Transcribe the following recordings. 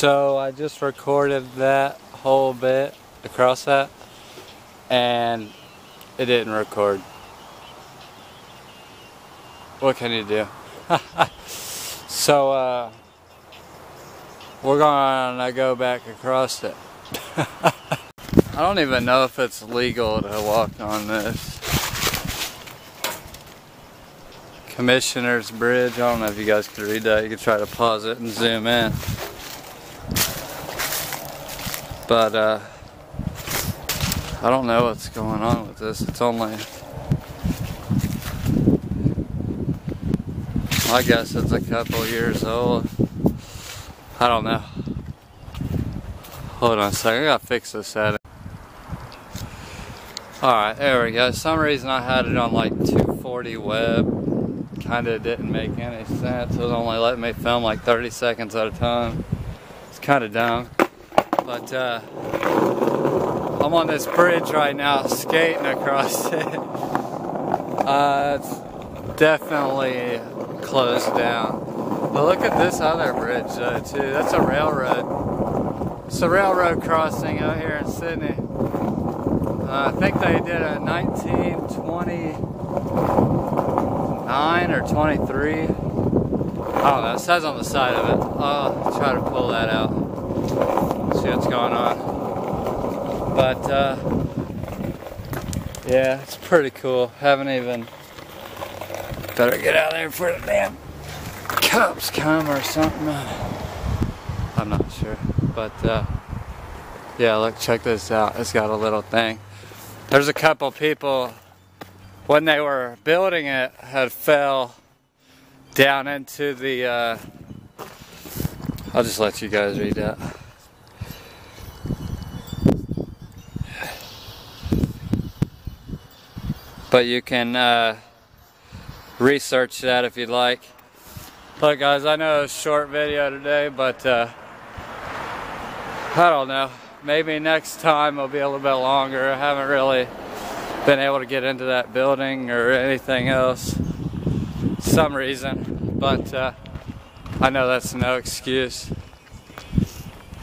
So I just recorded that whole bit across that and it didn't record. What can you do? so uh, we're gonna go back across it. I don't even know if it's legal to walk on this. Commissioner's Bridge. I don't know if you guys could read that. You could try to pause it and zoom in. But uh, I don't know what's going on with this. It's only I guess it's a couple years old. I don't know. Hold on a second, I gotta fix this setting. Alright, there we go. Some reason I had it on like 240 web. Kinda didn't make any sense. It was only letting me film like 30 seconds at a time. It's kinda dumb. But uh, I'm on this bridge right now, skating across it. Uh, it's definitely closed down. But look at this other bridge though too. That's a railroad. It's a railroad crossing out here in Sidney. Uh, I think they did a 1929 or 23. I don't know. It says on the side of it. I'll try to pull that out. See what's going on. But uh, yeah, it's pretty cool. Haven't even Better get out there before the damn cops come or something. I'm not sure. But uh, yeah, look, check this out. It's got a little thing. There's a couple people, when they were building it, had fell down into the, uh, I'll just let you guys read that. But you can, uh, research that if you'd like. Look guys, I know it's a short video today, but uh, I don't know. Maybe next time it'll be a little bit longer. I haven't really been able to get into that building or anything else. Some reason, but uh, I know that's no excuse.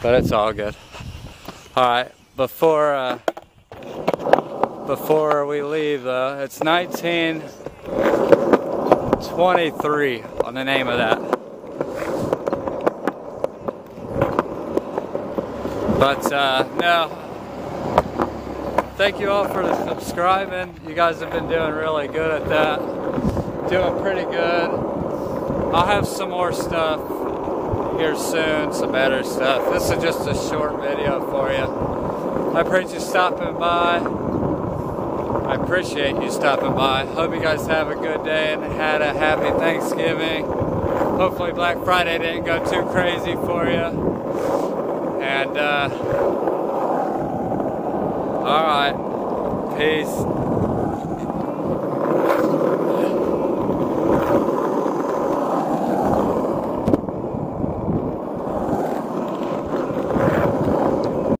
But it's all good. All right, before uh, before we leave, though, it's 19. 23 on the name of that. But uh, no, thank you all for subscribing. You guys have been doing really good at that. Doing pretty good. I'll have some more stuff here soon, some better stuff. This is just a short video for you. I appreciate you stopping by. I appreciate you stopping by. Hope you guys have a good day and had a happy Thanksgiving. Hopefully Black Friday didn't go too crazy for you. And, uh, all right. Peace.